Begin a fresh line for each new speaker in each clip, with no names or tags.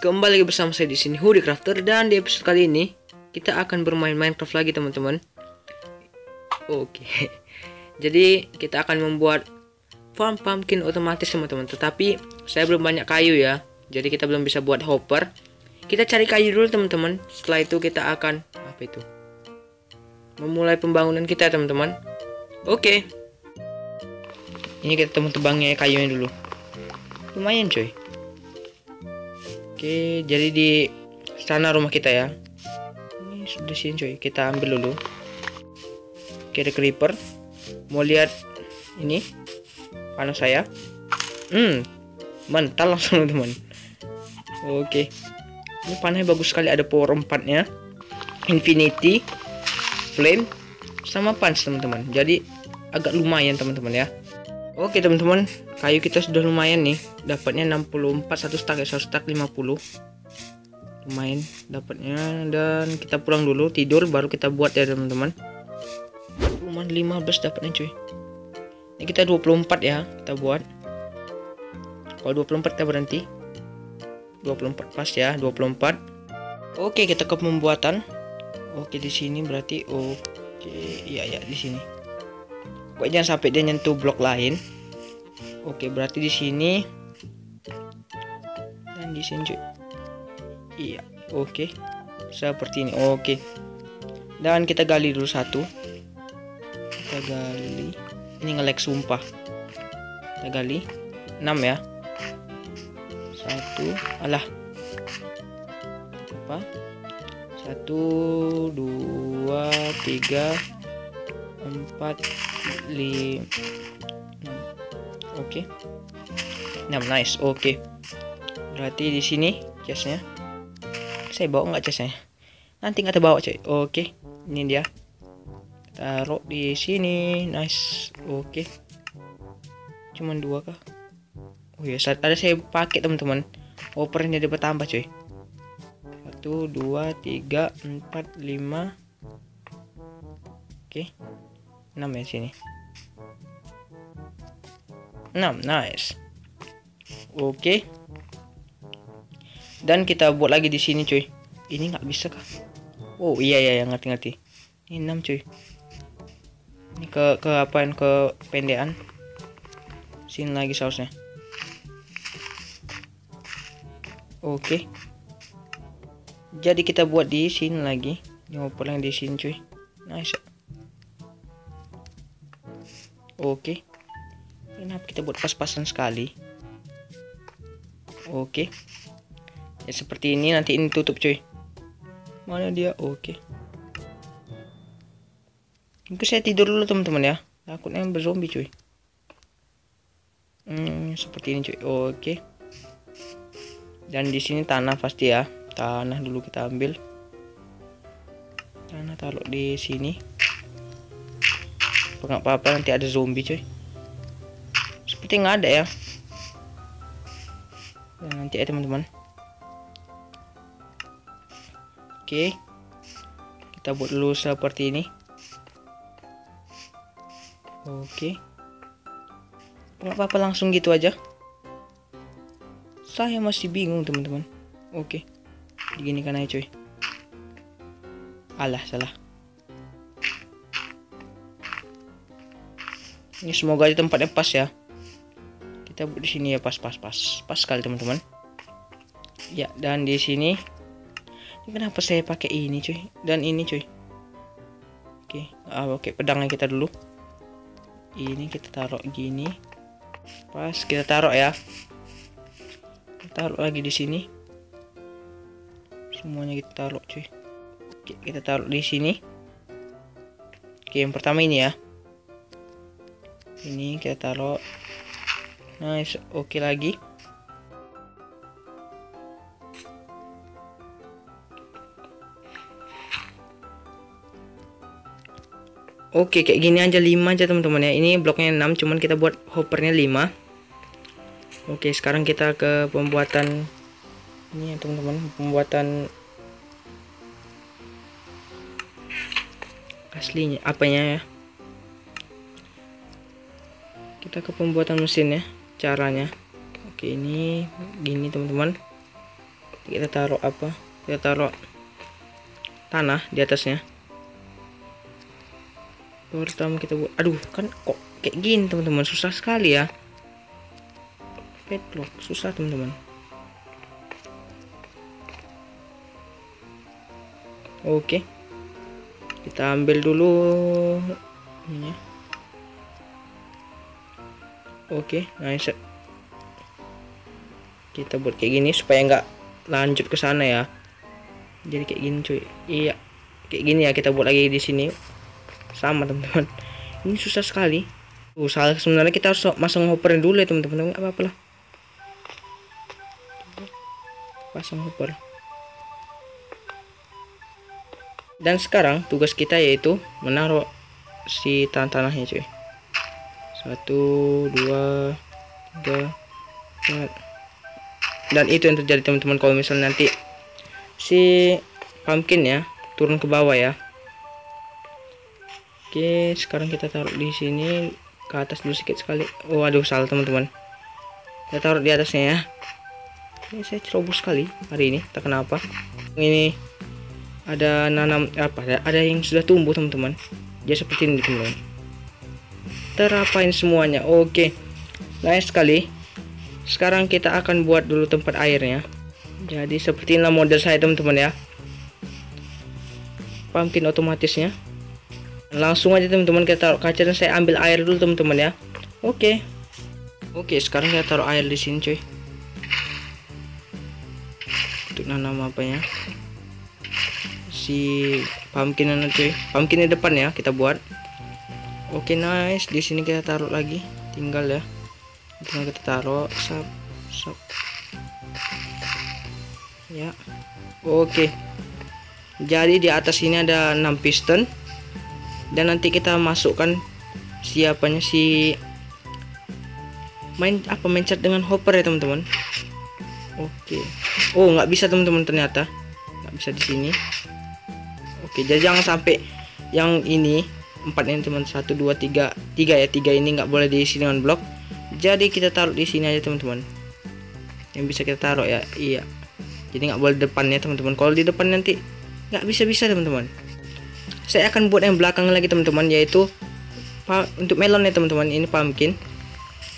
kembali lagi bersama saya di sini Hoodie Crafter dan di episode kali ini kita akan bermain Minecraft lagi teman-teman. Oke. Jadi kita akan membuat farm pumpkin otomatis teman-teman. Tetapi saya belum banyak kayu ya. Jadi kita belum bisa buat hopper. Kita cari kayu dulu teman-teman. Setelah itu kita akan apa itu? Memulai pembangunan kita teman-teman. Oke. Ini kita tebang-tebangnya kayunya dulu. Lumayan coy. Oke, jadi di sana rumah kita ya. Ini sudah sini coy, kita ambil dulu. Oke, ada creeper. Mau lihat ini panas saya? Hmm, mental langsung teman. Oke, ini panahnya bagus sekali. Ada power 4 nya, infinity, flame, sama punch teman-teman. Jadi agak lumayan teman-teman ya. Oke teman-teman, kayu kita sudah lumayan nih. Dapatnya 64 satu stack ya, satu stack 50. Lumayan dapatnya dan kita pulang dulu tidur baru kita buat ya teman-teman. Lumayan 15 dapatnya cuy. Ini kita 24 ya, kita buat. Kalau 24 kita berhenti. 24 pas ya, 24. Oke, kita ke pembuatan. Oke, di sini berarti oke, iya ya di sini. Pokoknya jangan sampai dia nyentuh blok lain. Oke, berarti di sini dan di sini cuy. Iya, oke. Seperti ini. Oke. Dan kita gali dulu satu. Kita gali. Ini ngelek sumpah. Kita gali 6 ya. Satu, alah. Apa? Satu, dua, tiga, empat, lima oke. Okay. nice. Oke. Okay. berarti di sini chestnya. Saya bawa nggak chestnya? Nanti nggak terbawa cuy. Oke. Okay. ini dia. Taruh di sini. Nice. Oke. Okay. cuman dua kah? Oh ya ada saya pakai teman-teman. Opernya dia bertambah cuy. Satu dua tiga empat lima. Oke. 6 ya sini 6 nice. Oke okay. dan kita buat lagi di sini cuy. Ini nggak bisa kah? Oh iya iya yang ngerti ngerti. Ini 6 cuy. Ini ke ke apaan? Ke pendean. Sini lagi sausnya. Oke okay. jadi kita buat di sini lagi. Yang di sini cuy. Nice. Oke. Kenapa kita buat pas-pasan sekali? Oke. Ya seperti ini nanti ini tutup cuy. Mana dia? Oke. Mungkin saya tidur dulu teman-teman ya. Takutnya berzombie cuy. Hmm, seperti ini cuy. Oke. Dan di sini tanah pasti ya. Tanah dulu kita ambil. Tanah taruh di sini nggak apa-apa nanti ada zombie coy seperti nggak ada ya. Nah, nanti ya teman-teman. Oke. Kita buat dulu seperti ini. Oke. Nggak apa-apa langsung gitu aja. Saya masih bingung teman-teman. Oke. Begini kan aja coy alah salah. Ini semoga aja tempatnya pas ya kita buat di sini ya pas pas pas. Pas sekali teman-teman. Ya dan di sini. Ini kenapa saya pakai ini cuy? Dan ini cuy. Oke ah, oke pedangnya kita dulu. Ini kita taruh gini. Pas kita taruh ya. Kita taruh lagi di sini. Semuanya kita taruh cuy. Oke kita taruh di sini. Oke yang pertama ini ya. Ini kita taruh nice. Oke okay lagi. Oke kayak gini aja 5 aja teman-teman ya. Ini bloknya 6 cuman kita buat hoppernya 5 Oke sekarang kita ke pembuatan Ini ya teman-teman Pembuatan Aslinya apanya ya. Kita ke pembuatan mesin ya caranya. Oke ini gini teman-teman. Kita taruh apa? Kita taruh tanah di atasnya. Pertama kita buat aduh kan kok kayak gini teman-teman. Susah sekali ya. Padlock susah teman-teman. Oke. Kita ambil dulu ini oke nice. Kita buat kayak gini supaya nggak lanjut ke sana ya. Jadi kayak gini cuy. Iya kayak gini ya kita buat lagi di sini. Sama teman-teman. Ini susah sekali. Salah sebenarnya kita harus masang hopper dulu ya teman-teman. Apa apa lah. Pasang hopper. Dan sekarang tugas kita yaitu menaruh si tanah-tanahnya cuy satu dua tiga empat. Dan itu yang terjadi teman-teman kalau misalnya nanti si pumpkin ya turun ke bawah ya. Oke sekarang kita taruh di sini ke atas dulu sedikit sekali. Oh aduh salah teman-teman. Kita taruh di atasnya ya. Ini saya cerobos sekali hari ini tak kenapa. Ini ada nanam apa ada, ada yang sudah tumbuh teman-teman. Dia seperti ini teman-teman terapain semuanya. Oke. Nice sekali. Sekarang kita akan buat dulu tempat airnya. Jadi seperti inilah model saya teman-teman ya. Pumpkin otomatisnya. Langsung aja teman-teman kita taruh kaca dan saya ambil air dulu teman-teman ya. Oke. Oke sekarang kita taruh air di sini cuy. Untuk nanam apa ya? Si pumpkin cuy. Pumpkin di depan ya kita buat oke okay, nice. Di sini kita taruh lagi. Tinggal ya. Tinggal kita taruh. Sap sap. Ya. Oke. Okay. jadi di atas ini ada 6 piston. Dan nanti kita masukkan siapanya si main apa mencet dengan hopper ya teman-teman? Oke. Okay. oh nggak bisa teman-teman ternyata. Nggak bisa di sini. Oke, jadi jangan sampai yang ini empat ini teman satu dua tiga tiga ya tiga ini nggak boleh diisi dengan blok. Jadi kita taruh di sini aja teman-teman. Yang bisa kita taruh ya, iya. Jadi nggak boleh depannya teman-teman. Kalau di depan nanti nggak bisa bisa teman-teman. Saya akan buat yang belakang lagi teman-teman yaitu untuk melon ya teman-teman. Ini pumpkin.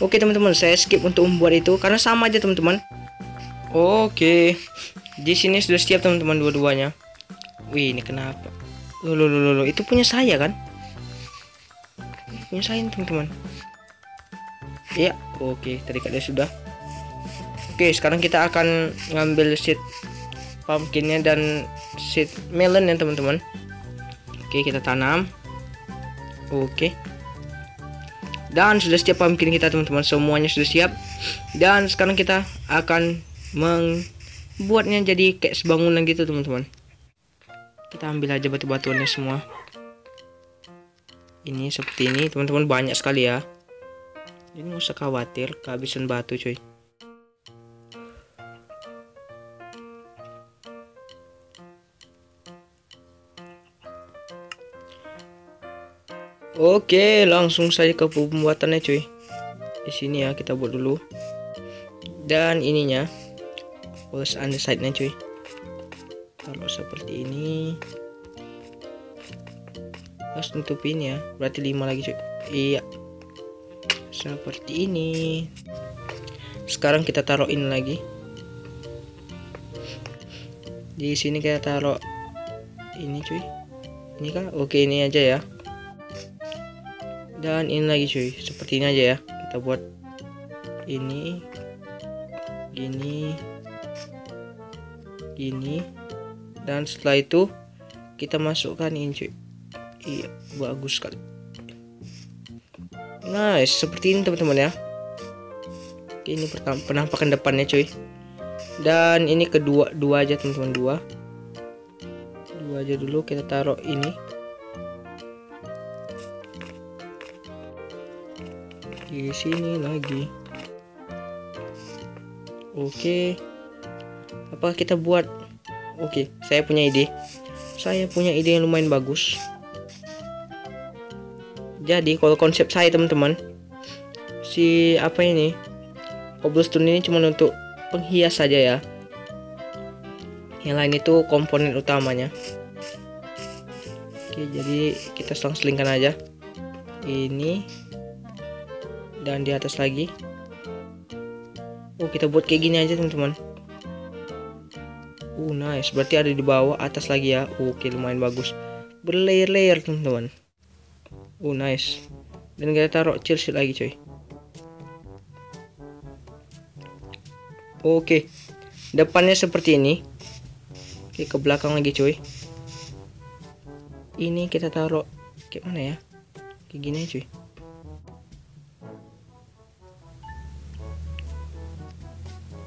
Oke teman-teman, saya skip untuk membuat itu karena sama aja teman-teman. Oke. Di sini sudah siap teman-teman dua-duanya. Wih, ini kenapa? Loh, loh, loh, loh, itu punya saya kan? Saya teman-teman. Iya, oke, tadi dia sudah. Oke, sekarang kita akan ngambil seed pumpkinnya dan seed melon ya teman-teman. Oke, kita tanam. Oke. Dan sudah siap pumpkin kita teman-teman, semuanya sudah siap. Dan sekarang kita akan membuatnya jadi kayak sebangunan gitu teman-teman kita ambil aja batu-batuannya semua ini seperti ini teman-teman banyak sekali ya ini nggak usah khawatir kehabisan batu cuy Oke, langsung saja ke pembuatannya cuy. Di sini ya kita buat dulu. Dan ininya plus underside-nya cuy kalau seperti ini harus tutupin ya. Berarti 5 lagi cuy. Iya. Seperti ini. Sekarang kita taruhin lagi. Di sini kita taruh ini cuy. Ini kah? Oke ini aja ya. Dan ini lagi cuy. Seperti ini aja ya. Kita buat ini gini gini. Dan setelah itu kita masukkan ini cuy iya bagus sekali. Nice seperti ini teman-teman ya. Ini pertama penampakan depannya cuy. Dan ini kedua dua aja teman-teman dua. Dua aja dulu kita taruh ini. Di sini lagi. Oke. Apa kita buat? Oke, saya punya ide. Saya punya ide yang lumayan bagus. Jadi kalau konsep saya teman-teman, si apa ini cobblestone ini cuma untuk penghias saja ya. yang lain itu komponen utamanya. Oke jadi kita selang-selingkan aja. Ini dan di atas lagi. Oh kita buat kayak gini aja teman-teman. Uh nice. Berarti ada di bawah atas lagi ya. Oke lumayan bagus. Berlayer-layer teman-teman uh nice dan kita taruh chill lagi coy Oke. Depannya seperti ini. Oke, ke belakang lagi, cuy. Ini kita taruh kayak mana ya? Kayak gini, cuy.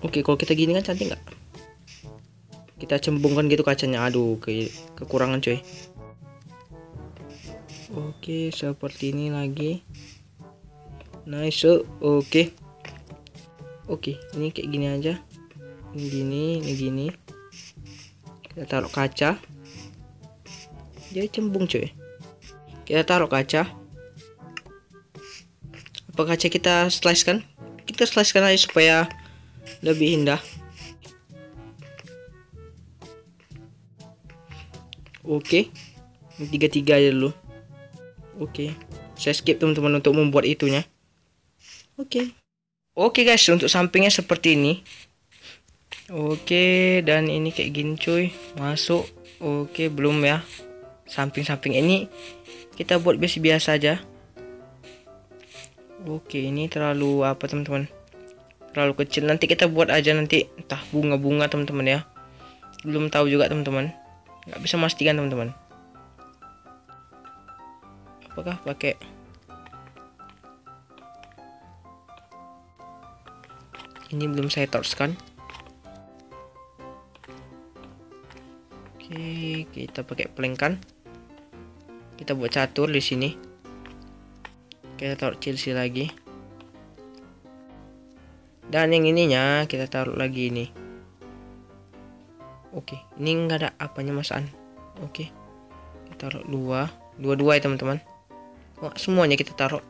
Oke, kalau kita gini kan cantik nggak? Kita cembungkan gitu kacanya. Aduh, ke kekurangan, cuy. Oke, seperti ini lagi. Nice. Oke. Oke ini kayak gini aja. Ini gini ini gini. Kita taruh kaca. Jadi cembung cuy. Kita taruh kaca. Apa kaca kita slice kan? Kita slice kan aja supaya lebih indah. Oke. Tiga tiga aja dulu oke saya skip teman-teman untuk membuat itunya oke Oke guys, untuk sampingnya seperti ini. Oke, dan ini kayak gini cuy. Masuk. Oke, belum ya. Samping-samping ini kita buat biasa-biasa aja. Oke, ini terlalu apa teman-teman? Terlalu kecil. Nanti kita buat aja nanti entah bunga-bunga teman-teman ya. Belum tahu juga teman-teman. Nggak bisa memastikan teman-teman. Apakah pakai ini belum saya torchkan. Oke kita pakai plank kita buat catur di sini. Kita taruh Chelsea lagi. Dan yang ininya kita taruh lagi ini. Oke ini enggak ada apanya masaan oke kita taruh dua. Dua dua ya teman-teman semuanya kita taruh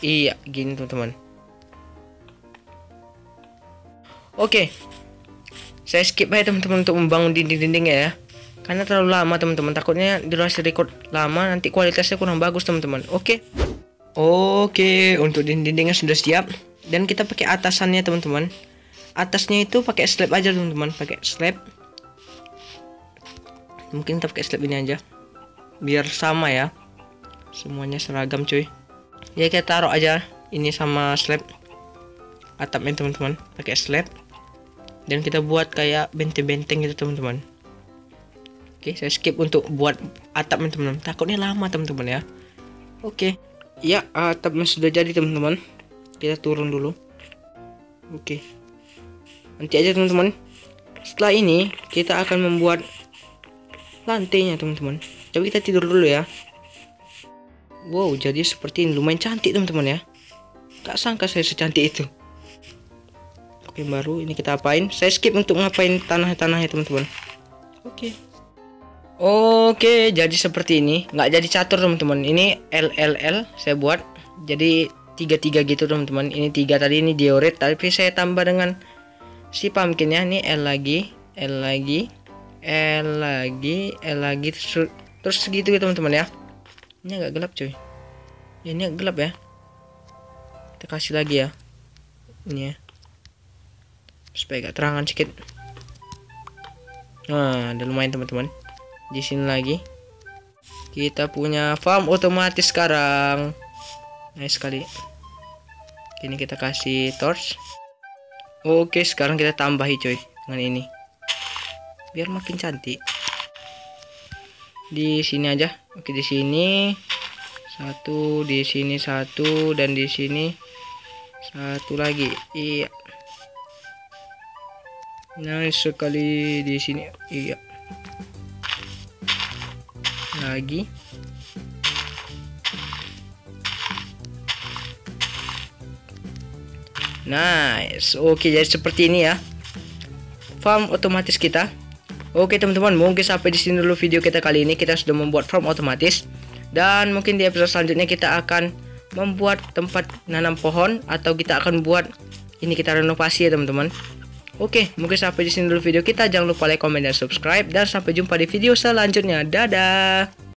iya gini teman-teman Oke. Saya skip aja teman-teman untuk membangun dinding-dindingnya ya. Karena terlalu lama teman-teman. Takutnya durasi record lama nanti kualitasnya kurang bagus teman-teman. Oke. Oke, untuk dinding-dindingnya sudah siap dan kita pakai atasannya teman-teman. Atasnya itu pakai slab aja teman-teman, pakai slab. Mungkin kita pakai slab ini aja. Biar sama ya. Semuanya seragam cuy. Ya kita taruh aja ini sama slab. Atapnya teman-teman, pakai slab. Dan kita buat kayak benteng-benteng gitu teman-teman. Oke saya skip untuk buat atap teman-teman. Takutnya lama teman-teman ya. Oke. Ya atapnya sudah jadi teman-teman. Kita turun dulu. Oke. Nanti aja teman-teman. Setelah ini kita akan membuat lantainya teman-teman. Tapi kita tidur dulu ya wow jadi seperti ini. Lumayan cantik teman-teman ya. Gak sangka saya secantik itu. Yang baru ini kita apain? Saya skip untuk ngapain tanah-tanah ya teman-teman. Oke. Oke jadi seperti ini. Nggak jadi catur teman-teman. Ini LLL saya buat. Jadi tiga tiga gitu teman-teman. Ini tiga tadi ini diorit. Tapi saya tambah dengan si pumpkin ya. Ini L lagi L lagi L lagi L lagi. Terus, terus segitu ya teman-teman ya ini agak gelap cuy. Ya, ini agak gelap ya. Kita kasih lagi ya. Ini ya. Supaya gak terangan sedikit. Nah udah lumayan teman-teman. Di sini lagi. Kita punya farm otomatis sekarang. Nice sekali. Ini kita kasih torch. Oke sekarang kita tambahi coy dengan ini. Biar makin cantik di sini aja. Oke di sini. Satu di sini satu dan di sini satu lagi. Iya. Nice sekali di sini. Iya. Lagi. Nice. Oke jadi seperti ini ya. Farm otomatis kita oke teman-teman mungkin sampai di sini dulu video kita kali ini kita sudah membuat farm otomatis dan mungkin di episode selanjutnya kita akan membuat tempat nanam pohon atau kita akan buat ini kita renovasi ya teman-teman Oke, mungkin sampai di sini dulu video kita. Jangan lupa like, comment, dan subscribe. Dan sampai jumpa di video selanjutnya. Dadah!